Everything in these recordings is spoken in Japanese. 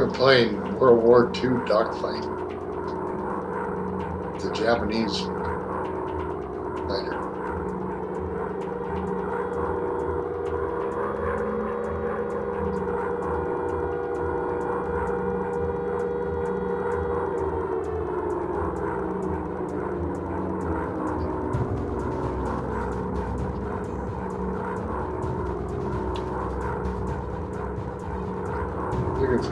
We were playing World War II dogfight. The Japanese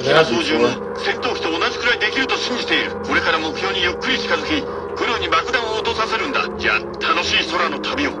I 爆 never did 撃機の操縦も戦闘機と同じくらいできると信じている。これから目標にゆっくり近づきプロに爆弾を落とさせるんだ。じゃあ楽しい空の旅を。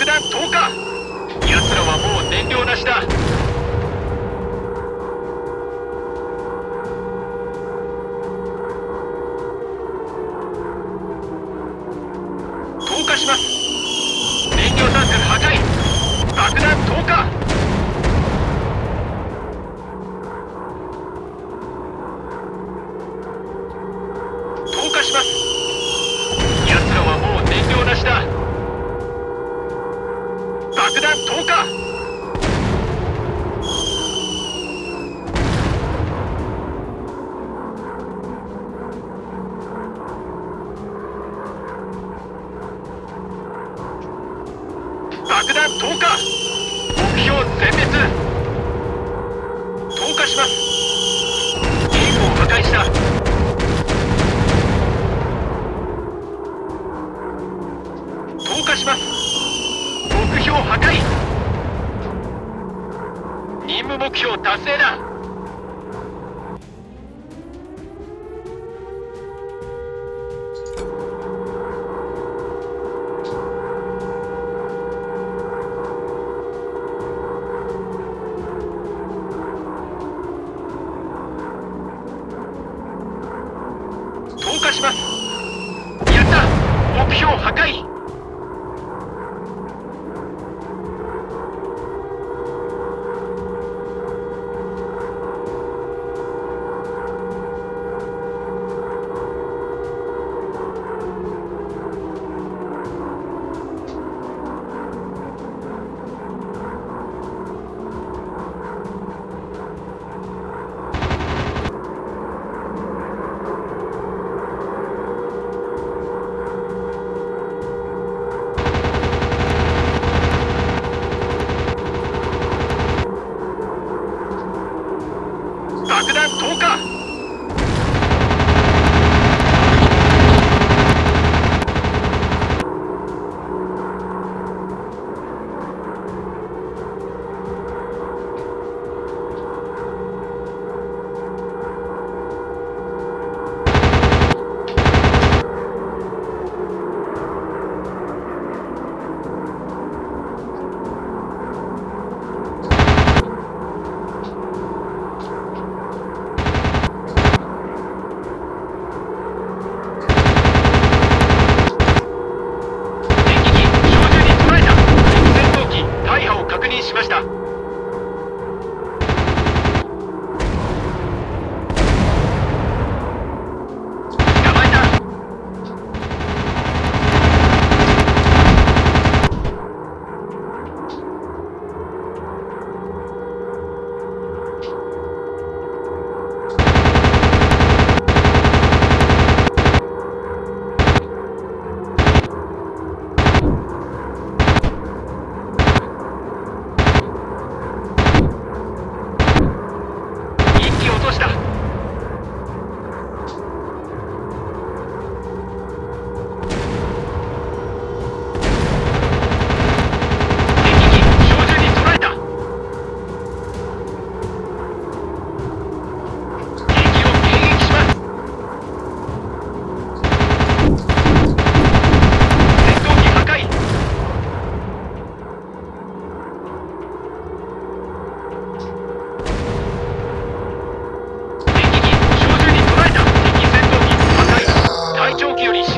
爆弾投下。奴らはもう燃料なしだ。投下します。燃料タンク破壊。爆弾投下。投下します。奴らはもう燃料なしだ。爆弾投下爆弾投下目標全滅。投下します。リングを破壊した。標破壊任務目標達成だ。投下します。やった。目標破壊。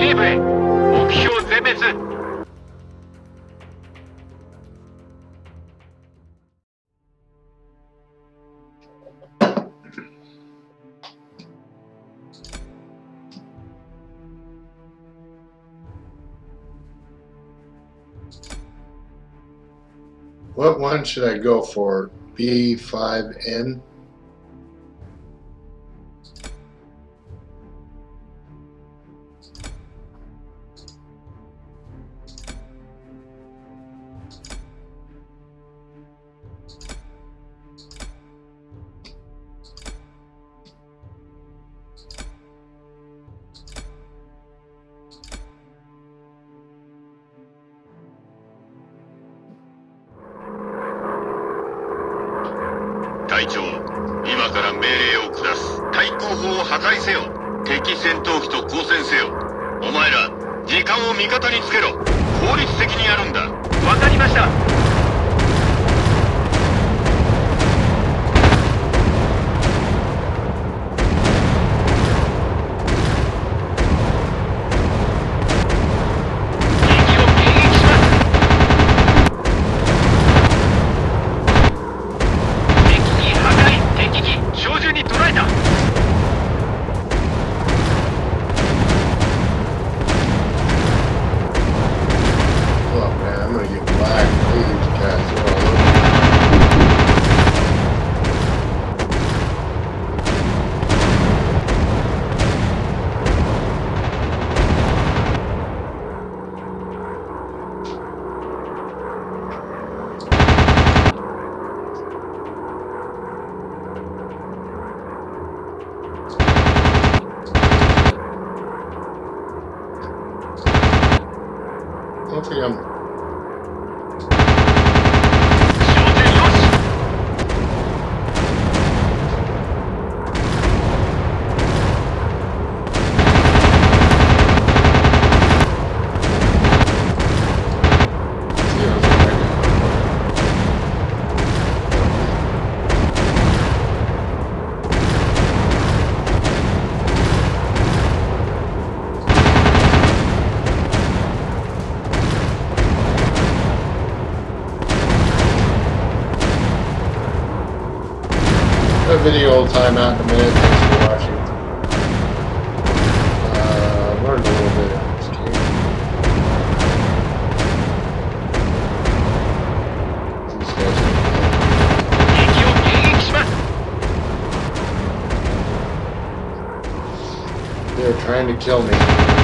長機より司令部へ目標全滅「What one should I go for? B5N?「隊長今から命令を下す。対抗砲を破壊せよ。敵戦闘機と交戦せよ。お前ら時間を味方につけろ。効率的にやるんだ。わかりました。video time out in a minute. Thanks for watching. Uh, learned a little bit. They're trying to kill me.